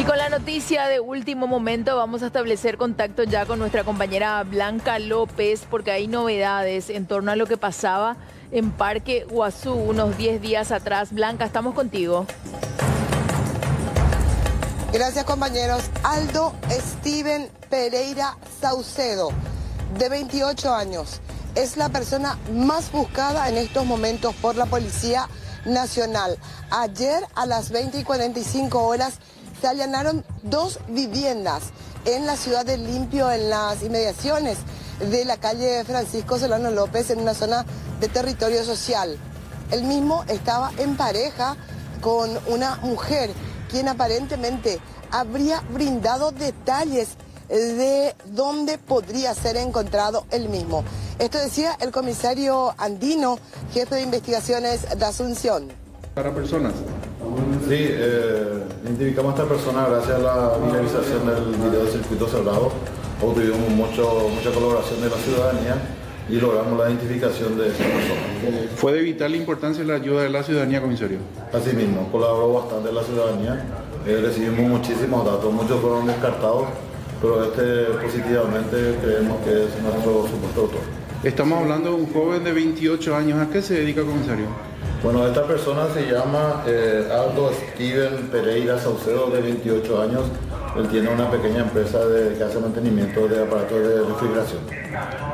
Y con la noticia de último momento vamos a establecer contacto ya con nuestra compañera Blanca López porque hay novedades en torno a lo que pasaba en Parque Guazú unos 10 días atrás. Blanca, estamos contigo. Gracias compañeros. Aldo Steven Pereira Saucedo, de 28 años, es la persona más buscada en estos momentos por la Policía Nacional. Ayer a las 20 y 45 horas se allanaron dos viviendas en la ciudad de Limpio, en las inmediaciones de la calle Francisco Solano López, en una zona de territorio social. El mismo estaba en pareja con una mujer, quien aparentemente habría brindado detalles de dónde podría ser encontrado el mismo. Esto decía el comisario andino, jefe de investigaciones de Asunción. Para personas. Sí, eh, identificamos a esta persona gracias a la viralización del video del circuito cerrado. Obtuvimos mucho, mucha colaboración de la ciudadanía y logramos la identificación de esta persona. ¿Fue de vital importancia la ayuda de la ciudadanía, comisario? Asimismo, colaboró bastante la ciudadanía. Eh, recibimos muchísimos datos, muchos fueron descartados, pero este positivamente creemos que es nuestro supuesto autor. Estamos hablando de un joven de 28 años. ¿A qué se dedica, comisario? Bueno, esta persona se llama eh, Aldo Steven Pereira Saucedo, de 28 años. Él tiene una pequeña empresa de, que hace mantenimiento de aparatos de refrigeración.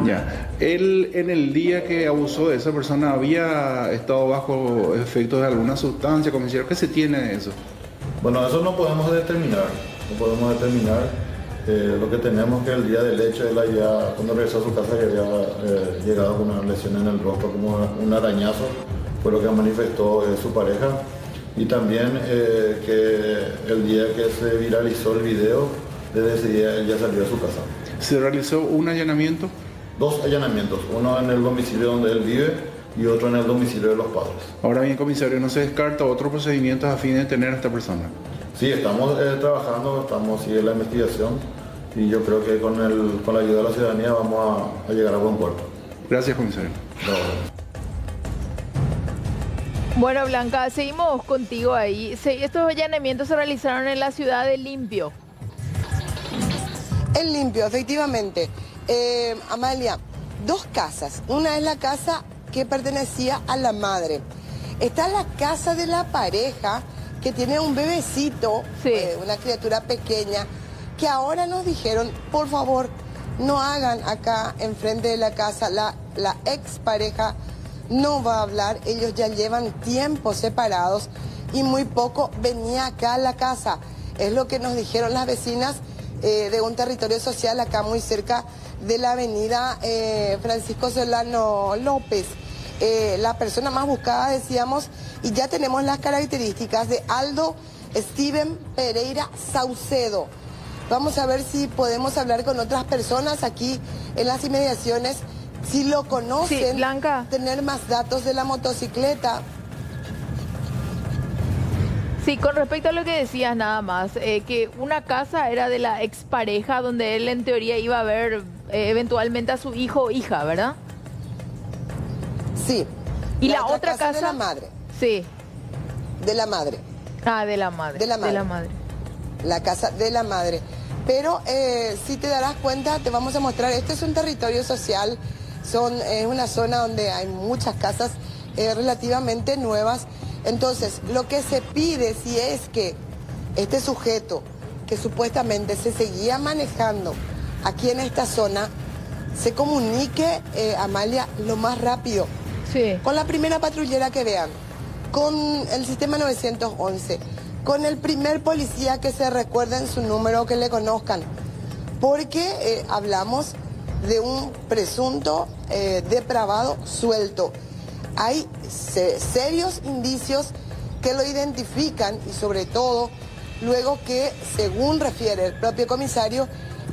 Ya. Él en el día que abusó de esa persona había estado bajo efectos de alguna sustancia, comisario. ¿Qué se tiene de eso? Bueno, eso no podemos determinar. No podemos determinar. Eh, lo que tenemos que el día del hecho, él había, cuando regresó a su casa, que había eh, llegado con una lesión en el rostro, como un arañazo fue lo que manifestó eh, su pareja. Y también eh, que el día que se viralizó el video, desde ese día él ya salió de su casa. ¿Se realizó un allanamiento? Dos allanamientos, uno en el domicilio donde él vive y otro en el domicilio de los padres. Ahora bien, comisario, ¿no se descarta otro procedimiento a fin de detener a esta persona? Sí, estamos eh, trabajando, estamos siguiendo la investigación y yo creo que con, el, con la ayuda de la ciudadanía vamos a, a llegar a buen puerto. Gracias, comisario. No. Bueno, Blanca, seguimos contigo ahí. estos allanamientos se realizaron en la ciudad de Limpio. En Limpio, efectivamente. Eh, Amalia, dos casas. Una es la casa que pertenecía a la madre. Está la casa de la pareja que tiene un bebecito, eh, una criatura pequeña, que ahora nos dijeron, por favor, no hagan acá enfrente de la casa la, la ex pareja no va a hablar, ellos ya llevan tiempo separados y muy poco venía acá a la casa. Es lo que nos dijeron las vecinas eh, de un territorio social acá muy cerca de la avenida eh, Francisco Solano López. Eh, la persona más buscada, decíamos, y ya tenemos las características de Aldo Steven Pereira Saucedo. Vamos a ver si podemos hablar con otras personas aquí en las inmediaciones si lo conocen, Blanca. tener más datos de la motocicleta. Sí, con respecto a lo que decías nada más, eh, que una casa era de la expareja donde él en teoría iba a ver eh, eventualmente a su hijo o hija, ¿verdad? Sí. ¿Y la, otra, casa, De la madre. Sí. De la madre. Ah, de la madre. De la madre. De la madre. La casa de la madre. Pero eh, si te darás cuenta, te vamos a mostrar, este es un territorio social son, es una zona donde hay muchas casas eh, relativamente nuevas. Entonces, lo que se pide si es que este sujeto que supuestamente se seguía manejando aquí en esta zona, se comunique, eh, Amalia, lo más rápido. Sí. Con la primera patrullera que vean, con el sistema 911, con el primer policía que se recuerden su número, que le conozcan. Porque eh, hablamos de un presunto eh, depravado suelto. Hay serios indicios que lo identifican y sobre todo luego que, según refiere el propio comisario,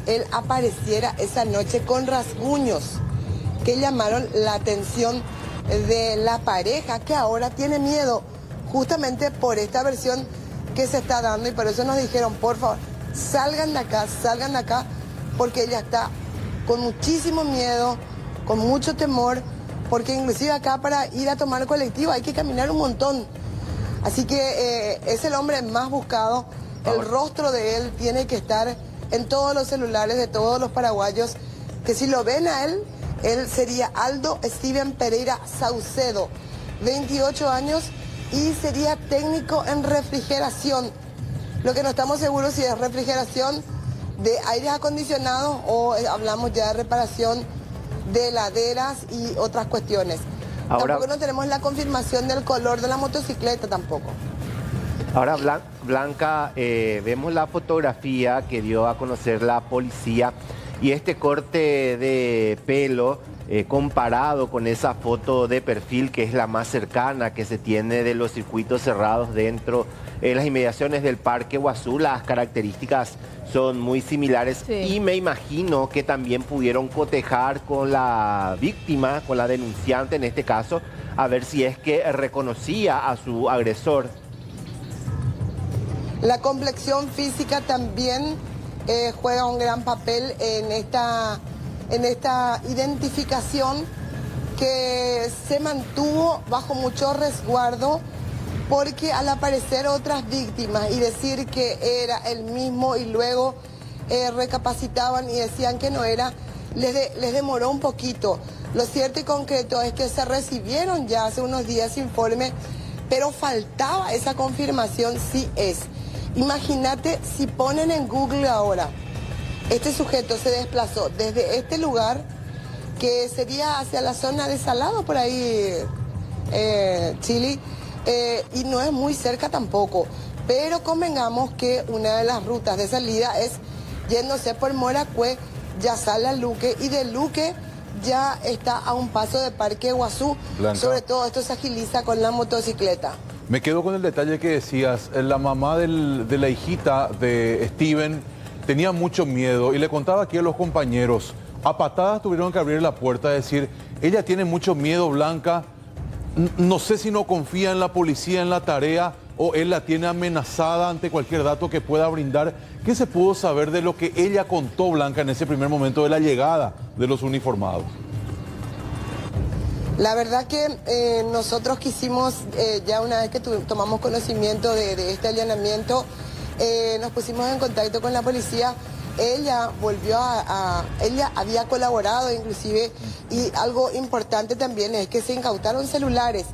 él apareciera esa noche con rasguños que llamaron la atención de la pareja que ahora tiene miedo justamente por esta versión que se está dando y por eso nos dijeron, por favor, salgan de acá, salgan de acá, porque ella está con muchísimo miedo, con mucho temor, porque inclusive acá para ir a tomar colectivo hay que caminar un montón. Así que eh, es el hombre más buscado el rostro de él tiene que estar en todos los celulares de todos los paraguayos, que si lo ven a él, él sería Aldo Steven Pereira Saucedo, 28 años y sería técnico en refrigeración. Lo que no estamos seguros si es refrigeración de aires acondicionados o eh, hablamos ya de reparación de heladeras y otras cuestiones. Ahora, tampoco no tenemos la confirmación del color de la motocicleta tampoco. Ahora, Blanca, eh, vemos la fotografía que dio a conocer la policía y este corte de pelo eh, comparado con esa foto de perfil que es la más cercana que se tiene de los circuitos cerrados dentro de las inmediaciones del Parque Guazú, las características son muy similares y me imagino que también pudieron cotejar con la víctima, con la denunciante en este caso, a ver si es que reconocía a su agresor. La complexión física también eh, juega un gran papel en esta, en esta identificación que se mantuvo bajo mucho resguardo porque al aparecer otras víctimas y decir que era el mismo y luego eh, recapacitaban y decían que no era, les, les demoró un poquito. Lo cierto y concreto es que se recibieron ya hace unos días informes, pero faltaba esa confirmación si es. Imagínate si ponen en Google ahora, este sujeto se desplazó desde este lugar, que sería hacia la zona de Salado, por ahí, eh, Chile, eh, y no es muy cerca tampoco. Pero convengamos que una de las rutas de salida es yéndose por Moracue, ya sale a Luque y de Luque ya está a un paso de Parque Guazú. Sobre todo esto se agiliza con la motocicleta. Me quedo con el detalle que decías, eh, la mamá de la hijita de Steven tenía mucho miedo y le contaba aquí a los compañeros, a patadas tuvieron que abrir la puerta, decir, ella tiene mucho miedo, Blanca, no sé si no confía en la policía en la tarea o él la tiene amenazada ante cualquier dato que pueda brindar. ¿Qué se pudo saber de lo que ella contó, Blanca, en ese primer momento de la llegada de los uniformados? La verdad que eh, nosotros quisimos, eh, ya una vez que tomamos conocimiento de, este allanamiento, eh, nos pusimos en contacto con la policía ella volvió a, ella había colaborado inclusive y algo importante también es que se incautaron celulares.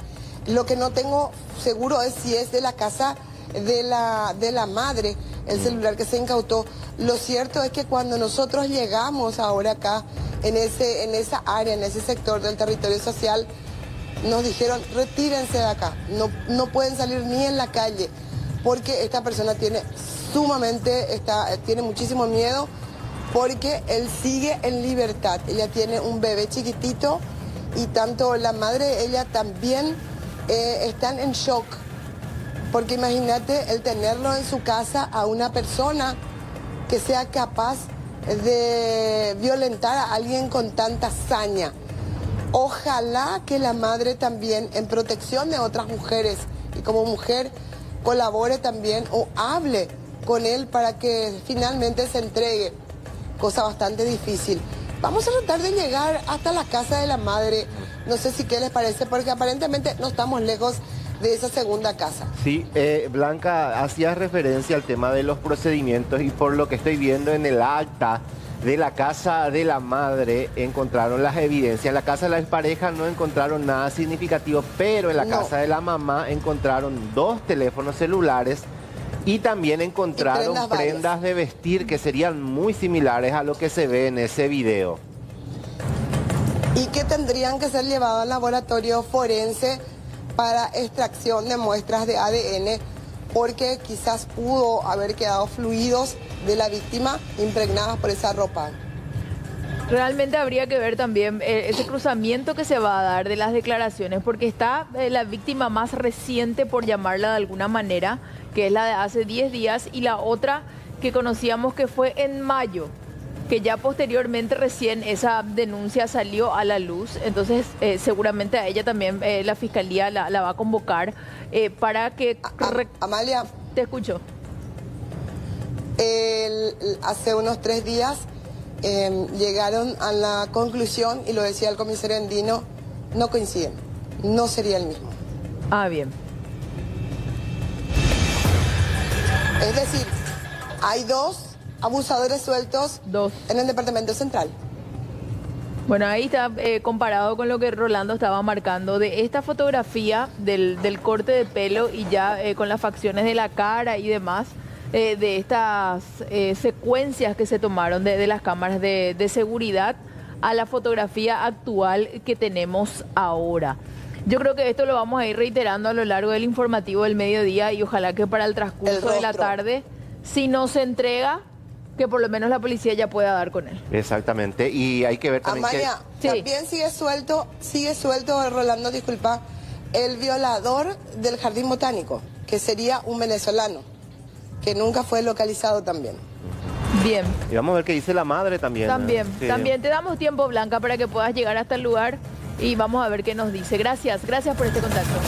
Lo que no tengo seguro es si es de la casa de la, de la madre el mm. celular que se incautó. Lo cierto es que cuando nosotros llegamos ahora acá en, ese, en esa área, en ese sector del territorio social, nos dijeron retírense de acá, no, no pueden salir ni en la calle porque esta persona tiene sumamente, está, tiene muchísimo miedo porque él sigue en libertad. Ella tiene un bebé chiquitito y tanto la madre, ella también eh, están en shock. Porque imagínate el tenerlo en su casa a una persona que sea capaz de violentar a alguien con tanta saña. Ojalá que la madre también en protección de otras mujeres y como mujer colabore también o hable con él para que finalmente se entregue, cosa bastante difícil. Vamos a tratar de llegar hasta la casa de la madre, no sé si qué les parece, porque aparentemente no estamos lejos de esa segunda casa. Sí, eh, Blanca, hacía referencia al tema de los procedimientos y por lo que estoy viendo en el acta de la casa de la madre encontraron las evidencias. En la casa de la pareja no encontraron nada significativo, pero en la casa de la mamá encontraron dos teléfonos celulares y también encontraron prendas, de vestir que serían muy similares a lo que se ve en ese video. Y que tendrían que ser llevados al laboratorio forense para extracción de muestras de ADN porque quizás pudo haber quedado fluidos de la víctima impregnadas por esa ropa. Realmente habría que ver también eh, ese cruzamiento que se va a dar de las declaraciones, porque está eh, la víctima más reciente, por llamarla de alguna manera, que es la de hace 10 días, y la otra que conocíamos que fue en mayo, que ya posteriormente recién esa denuncia salió a la luz, entonces eh, seguramente a ella también la fiscalía la, va a convocar para que... Amalia. Te escucho. hace unos tres días Em, llegaron a la conclusión, y lo decía el comisario Andino, no coinciden, no sería el mismo. Ah, bien. Es decir, Hay dos abusadores sueltos Dos. en el departamento central. Bueno, ahí está eh, comparado con lo que Rolando estaba marcando de esta fotografía del, del corte de pelo y ya eh, con las facciones de la cara y demás, eh, de estas secuencias que se tomaron de, de las cámaras de, de seguridad a la fotografía actual que tenemos ahora. Yo creo que esto lo vamos a ir reiterando a lo largo del informativo del mediodía y ojalá que para el transcurso El de la tarde, si no se entrega, que por lo menos la policía ya pueda dar con él. Exactamente. Y hay que ver también Amalia, Sí. también sigue suelto, sigue suelto, Rolando, disculpa, el violador del jardín botánico, que sería un venezolano, que nunca fue localizado también. Bien. que... Y vamos a ver qué dice la madre también. ¿eh? También, Sí. también te damos tiempo, Blanca, para que puedas llegar hasta el lugar y vamos a ver qué nos dice. Gracias, gracias por este contacto.